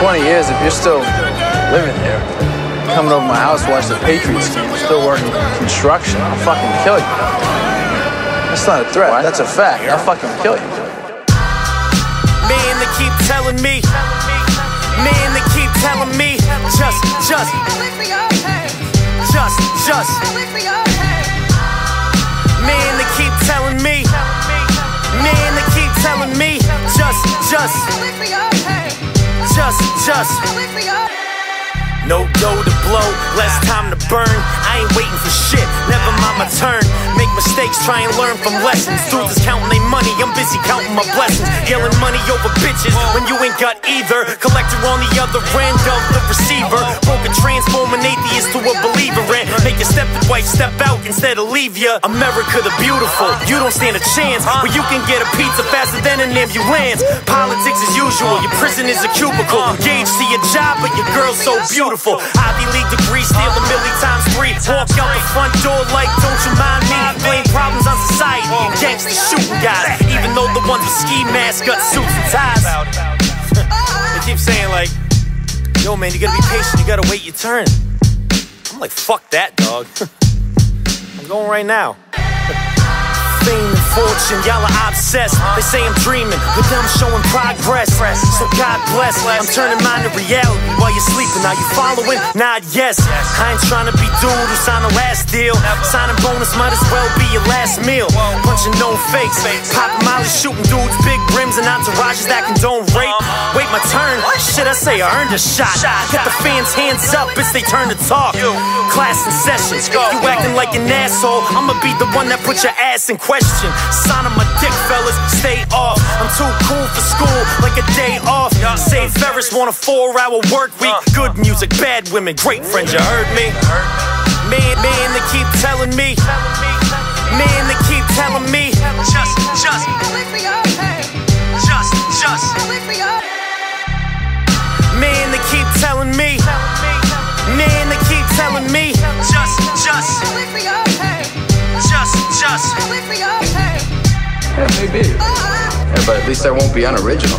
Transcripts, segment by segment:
20 years, if you're still living here, coming over my house to watch the Patriots game, still working construction, I'll fucking kill you. That's not a threat. That's a fact. I'll fucking kill you. Man, they keep telling me. Man, they keep telling me. Just, just, just, just. Just. No dough to blow, less time to burn. I ain't waiting for shit, never mind my turn. Make mistakes, try and learn from lessons. Dudes is counting their money, I'm busy counting my blessings. Yelling money over bitches when you ain't got either. Collector on the other end of the receiver. Broken transform make your stepford wife step out instead of leave ya. America the beautiful, you don't stand a chance. But you can get a pizza faster than an ambulance. Politics as usual, your prison is a cubicle. Engaged to your job, but your girl's so beautiful. Ivy League degree, steal a milli times three. Walk out the front door like, don't you mind me? Blame problems on society and gangsters shooting guys. Even though the ones with ski masks got suits and ties. they keep saying like, yo man, you gotta be patient, you gotta wait your turn. I'm like, fuck that, dog. I'm going right now. Fame and fortune, y'all are obsessed. They say I'm dreaming, but then I'm showing progress. So God bless, I'm turning mine to reality while you're sleeping. Are you following? Not yes. I ain't trying to be dude who signed the last deal. Signing bonus might as well be your last meal. Punching no fakes, popping molly, shooting dudes, big rims and entourages that condone rape. My turn, shit I say I earned a shot. Get the fans' hands up, it's they turn to talk. Class in session, you acting like an asshole. I'ma be the one that put your ass in question. Sign on my dick, fellas, stay off. I'm too cool for school, like a day off. Say Ferris want a four-hour work week. Good music, bad women, great friends. You heard me? Man, man, they keep telling me. Man, they keep telling me. Just, just, Yeah, but at least I won't be unoriginal.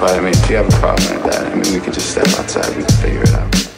But I mean, if you have a problem like that, I mean, we can just step outside. Can figure it out.